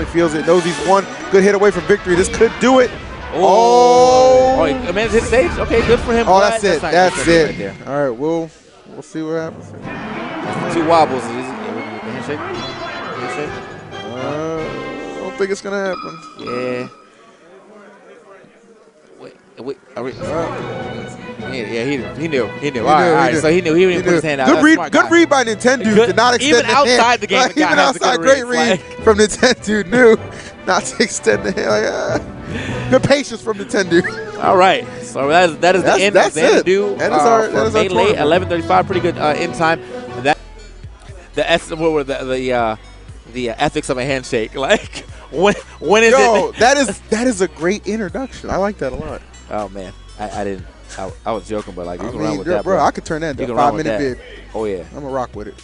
definitely feels it. Knows he's one good hit away from victory. This could do it. Oh, oh, I mean, hit stage. Okay, good for him. Oh, that's it. not That's it. Right. All right, we'll we'll see what happens. Two wobbles. Is Handshake. Handshake. Uh, I don't think it's gonna happen. Yeah. Wait, wait, are we, Uh, yeah, he, he knew, he knew. He all right, knew, all he knew. So he knew he didn't put his hand out. Good That's read, good guy. read by Nintendude Good- to not extend even the outside hand. the game, Like, the even has a good outside, great read. Like- from Nintendude. Knew not to extend the hand. Like, uh, good patience from Nintendude. All right, so that is that is That's- the end that's of Xanadu it. That is uh, our- that is our tournament. eleven thirty-five, pretty good uh, in time. That the S, what were the the uh, the uh, ethics of a handshake? Like when when is Yo, it? that is that is a great introduction. I like that a lot. Oh man, I, I didn't. I, I was joking, but like you I can run mean, with bro, that, bro. I could turn that into a five minute vid. Oh yeah. I'm gonna rock with it.